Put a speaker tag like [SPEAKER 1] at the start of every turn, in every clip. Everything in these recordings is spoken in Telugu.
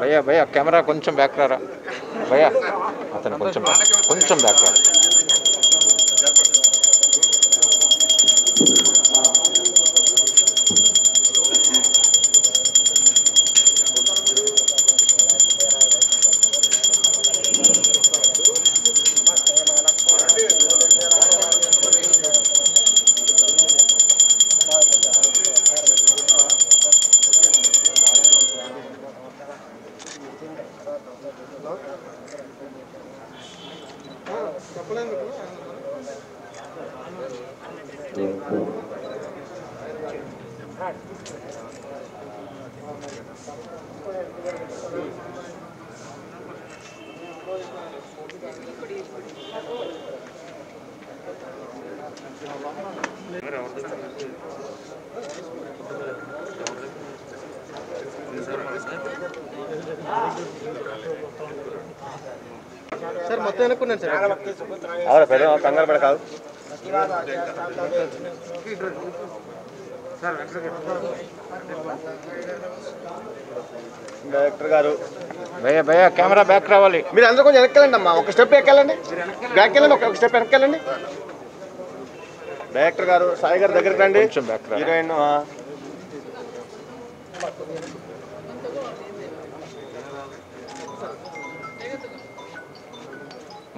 [SPEAKER 1] భయ్యా భయ్యా కెమెరా కొంచెం బ్యాక్ రారా? భయ్యా అతను కొంచెం కొంచెం బ్యాక్ రా
[SPEAKER 2] సార్ మొత్తం అనుకున్నాను సార్.
[SPEAKER 3] అవునా పెద్ద కంగారు పడ కాదు డైరెక్టర్ గారు.
[SPEAKER 1] భయ్యా భయ్యా కెమెరా బ్యాక్ రావాలి.
[SPEAKER 3] మీరు అందరూ కొంచెం వెనక్కెళ్ళండి అమ్మా. ఒక స్టెప్ ఎక్కాలండి బ్యాక్ వెళ్ళండి ఒక స్టెప్ వెనక్కెళ్ళండి. డైరెక్టర్ గారు సాయి గారు దగ్గరికి రండి.
[SPEAKER 1] కొంచెం బ్యాక్ రా.
[SPEAKER 3] హీరోయిన్ ఆ.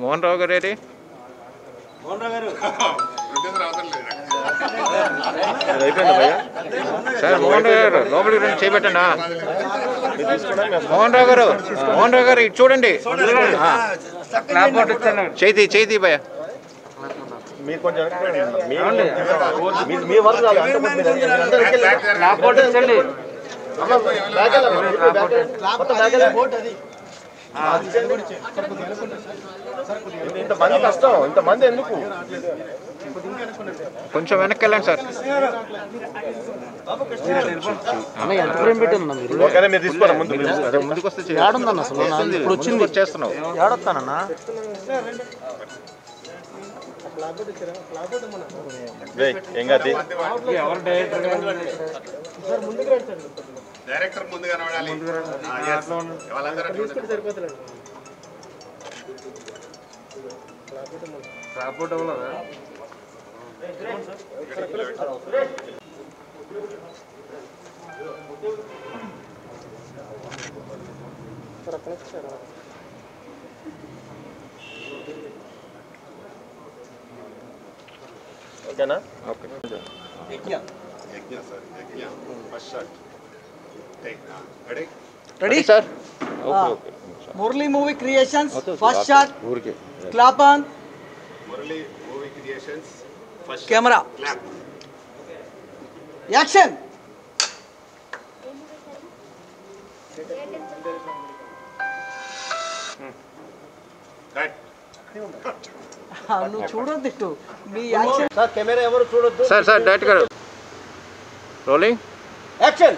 [SPEAKER 1] మోహన్ రావు గారు
[SPEAKER 3] అది అయిపోయింది భయ్యా.
[SPEAKER 1] సార్ మోహన్ రావు గారు లోపలికి రండి
[SPEAKER 3] మేము
[SPEAKER 1] మోహన్ రావు గారు మోహన్ రావు గారు ఇటు చూడండి. చేతి చేతి భయ్య.
[SPEAKER 3] మీరు కొంచెం మీ వర్క్ ఇంతమంది కష్టం. ఇంతమంది ఎందుకు?
[SPEAKER 1] కొంచెం వెనక్కి వెళ్ళండి సార్.
[SPEAKER 3] మీరు తీసుకోండి ముందు
[SPEAKER 1] ముందుకు వస్తే.
[SPEAKER 2] ఏడుందన్న అసలు? ఇప్పుడు వచ్చింది.
[SPEAKER 1] ముందుకు వచ్చేస్తున్నావు.
[SPEAKER 2] ఏడొస్తానన్నా?
[SPEAKER 3] ఏం కాదు.
[SPEAKER 4] డైరెక్టర్ ముందు కనబడాలి అట్లా ఉంటారు.
[SPEAKER 3] ఓకేనా?
[SPEAKER 1] Okay
[SPEAKER 4] Yagna sir. Yagna. First shot. take ready
[SPEAKER 5] ready
[SPEAKER 1] sir okay okay
[SPEAKER 5] Murali movie creations first shot
[SPEAKER 1] ఊరికే
[SPEAKER 5] clap on
[SPEAKER 4] Murali movie creations first
[SPEAKER 5] camera
[SPEAKER 4] clap
[SPEAKER 5] action
[SPEAKER 4] cut
[SPEAKER 5] నువ్వు చూడొద్దు మీ యాక్షన్
[SPEAKER 3] సార్ కెమెరా ఎవరు చూడొద్దు
[SPEAKER 1] సార్ సార్ డైరెక్ట్ గారు rolling
[SPEAKER 3] action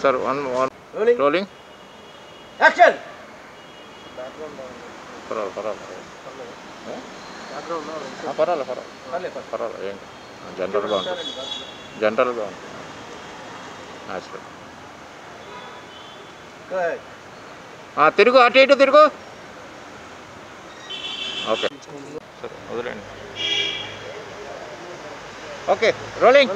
[SPEAKER 1] sir one
[SPEAKER 3] one
[SPEAKER 1] rolling
[SPEAKER 3] action
[SPEAKER 1] పర్వాలేదు పర్వాలేదు. ఆ, పర్వాలేదు పర్వాలేదు. పర్వాలేదు ఏంటి జనరల్గా ఉంటుంది జనరల్గా ఉంటుంది న్యాచురల్ ఆ, తిరుగు అటు ఇటు తిరుగు. ఓకే సరే వదిలేండి
[SPEAKER 3] okay
[SPEAKER 1] rolling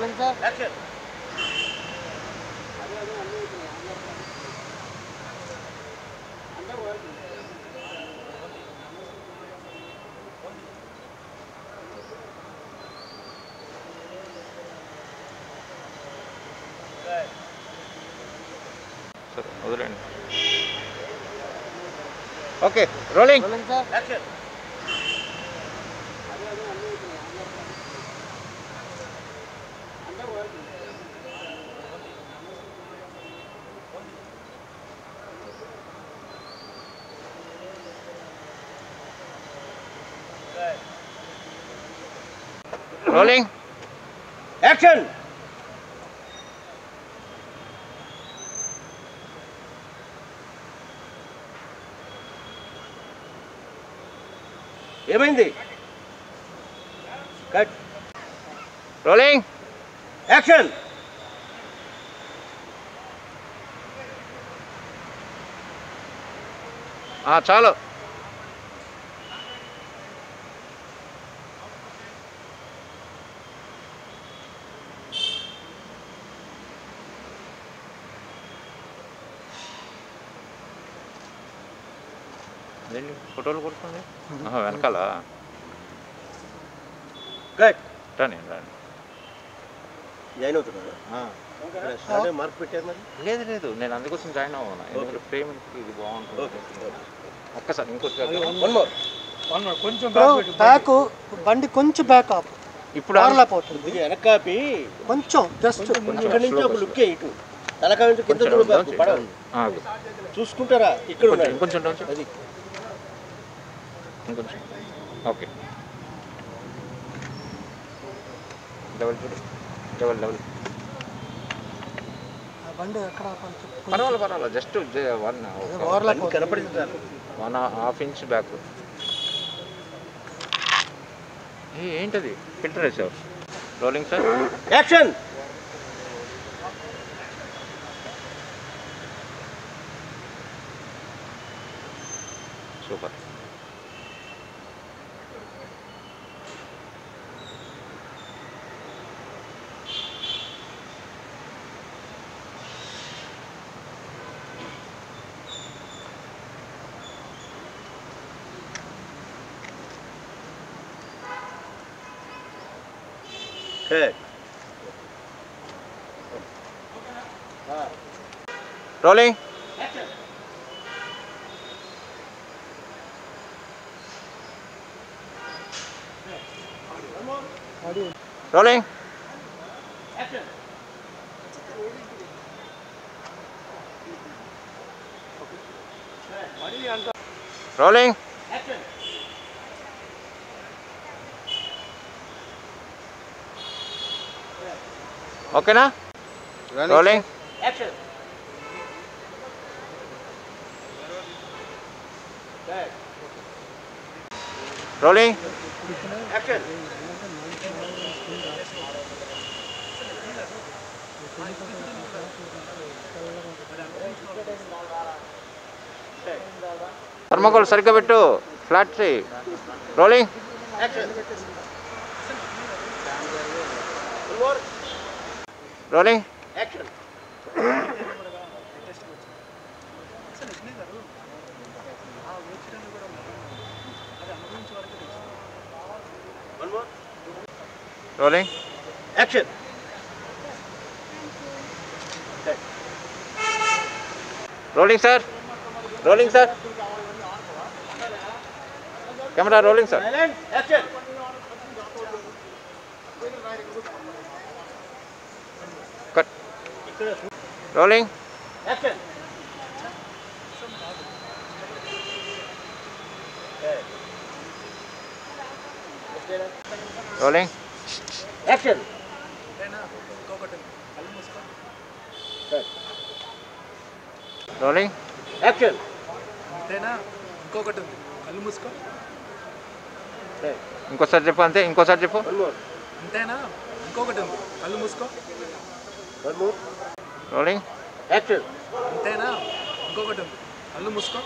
[SPEAKER 1] Okay, rolling. Rolling.
[SPEAKER 3] Action.
[SPEAKER 1] Rolling.
[SPEAKER 6] Action. ఏమైంది కట్
[SPEAKER 1] రోలింగ్
[SPEAKER 6] యాక్షన్
[SPEAKER 1] ఆ, చాలు వెళ్ళి ఫోటోలు కొడుతుంది? ఆహా, వెనకాల. రాని రాని.
[SPEAKER 6] జాయిన్ అవుతున్నాడు మార్క్ పెట్టారు మరి?
[SPEAKER 1] లేదు లేదు. నేను అందుకోసం జాయిన్ అవ్వను. ఎందుకంటే ఫ్రేమ్ ఇది బాగుంటుంది. ఒక్కసారి
[SPEAKER 6] వన్ మోర్
[SPEAKER 5] బ్రో బ్యాక్ బండి కొంచెం బ్యాక్ ఆపు
[SPEAKER 1] ఇప్పుడు
[SPEAKER 5] కార్లా పోతుంది.
[SPEAKER 6] ఇది వెనకాపి
[SPEAKER 5] కొంచెం జస్ట్
[SPEAKER 6] ఇక్కడ నుంచి ఒక లుక్ ఇటు. కింద
[SPEAKER 1] కొంచెం కొంచెం. ఆగు.
[SPEAKER 6] చూసుకుంటారా? ఇక్కడ అది.
[SPEAKER 1] ఇంకొంచెం. ఓకే. డబల్ చూడు.
[SPEAKER 5] Double double.
[SPEAKER 1] పర్వాలేదు పర్వాలేదు.
[SPEAKER 6] Just
[SPEAKER 1] one one half inch back. ఏంటది? ఫిల్టర్ వేసావు. Rolling
[SPEAKER 6] sir?
[SPEAKER 1] Action!
[SPEAKER 6] Super.
[SPEAKER 1] Rolling. Rolling. Rolling. ఓకేనా rolling
[SPEAKER 6] action
[SPEAKER 1] rolling
[SPEAKER 6] action
[SPEAKER 1] thermocol సరిగ్గా పెట్టు ఫ్లాట్ చేయి rolling
[SPEAKER 6] action Rolling. Action.
[SPEAKER 1] One
[SPEAKER 6] more.
[SPEAKER 1] Rolling. Action. Rolling, sir. Rolling, sir. Camera
[SPEAKER 6] rolling, sir.
[SPEAKER 1] Action.
[SPEAKER 6] ఇక్కడ
[SPEAKER 1] rolling
[SPEAKER 6] action
[SPEAKER 1] rolling
[SPEAKER 6] action
[SPEAKER 1] rolling
[SPEAKER 6] action
[SPEAKER 7] అంతేనా ఇంకొకటి ఉంది కళ్ళు మూసుకో
[SPEAKER 1] ఇంకోసారి చెప్పు అంతే ఇంకోసారి చెప్పు
[SPEAKER 6] వన్ మోర్
[SPEAKER 7] అంతేనా ఇంకొకటి ఉంది కళ్ళు మూసుకో
[SPEAKER 6] వన్ మోర్
[SPEAKER 1] రోలింగ్
[SPEAKER 6] యాక్షన్
[SPEAKER 7] అంతేనా? ఇంకొకటి ఉంది. కళ్ళు మూసుకో.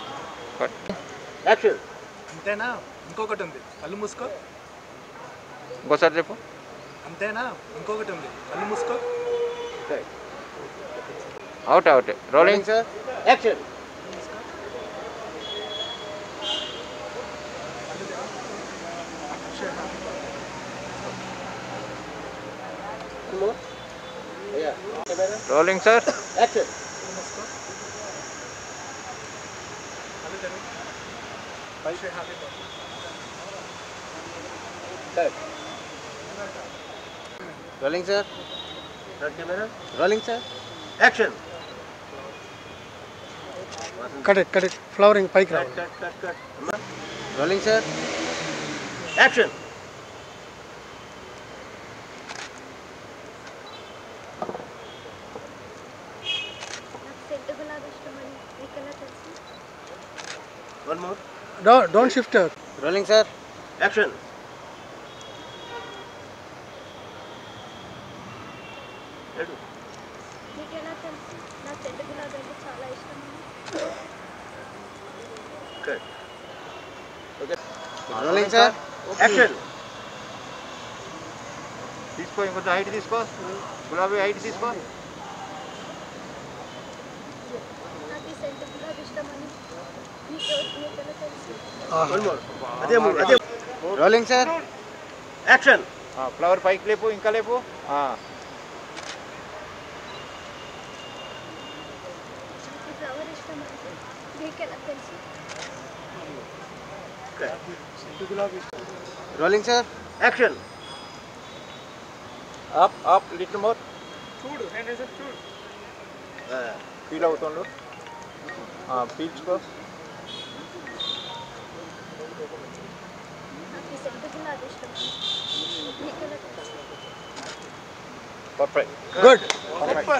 [SPEAKER 6] యాక్షన్
[SPEAKER 7] అంతేనా? ఇంకొకటి ఉంది. కళ్ళు మూసుకో.
[SPEAKER 1] ఇంకోసారి చెప్పు.
[SPEAKER 7] అంతేనా? ఇంకొకటి ఉంది. కళ్ళు మూసుకో.
[SPEAKER 1] Out out rolling
[SPEAKER 6] sir action more. Yeah.
[SPEAKER 1] Rolling, sir.
[SPEAKER 6] Action.
[SPEAKER 7] Rolling, sir.
[SPEAKER 6] Rolling, sir.
[SPEAKER 7] Action. Cut
[SPEAKER 6] it,
[SPEAKER 5] cut it. Flowering pike.
[SPEAKER 6] Cut, cut, cut, cut.
[SPEAKER 7] Rolling, sir.
[SPEAKER 6] Action. more
[SPEAKER 5] don't shift
[SPEAKER 7] rolling sir
[SPEAKER 6] action
[SPEAKER 8] మీకు ఎలా తెలుసు నాకు చెట్టు గులాబీ అంటే చాలా ఇష్టం
[SPEAKER 7] రోలింగ్ సార్
[SPEAKER 6] యాక్షన్
[SPEAKER 1] తీసుకో ఇంకొంచెం హైట్ తీసుకో గులాబీ హైట్ తీసుకో
[SPEAKER 6] అదే మూవ్ అదే
[SPEAKER 7] రోలింగ్ సార్
[SPEAKER 6] యాక్షన్
[SPEAKER 1] ఫ్లవర్ పైకి లేపు ఇంకా లేపు ఆ,
[SPEAKER 8] ఈ ఫ్లవర్ ఇష్టం అంటే మీకు ఎలా తెలుసు
[SPEAKER 7] rolling sir
[SPEAKER 6] action
[SPEAKER 1] up up little more చూడు ఫీల్ అవుతుండు ఆ, పీల్చుకో
[SPEAKER 8] Perfect.
[SPEAKER 1] Good.
[SPEAKER 5] Perfect.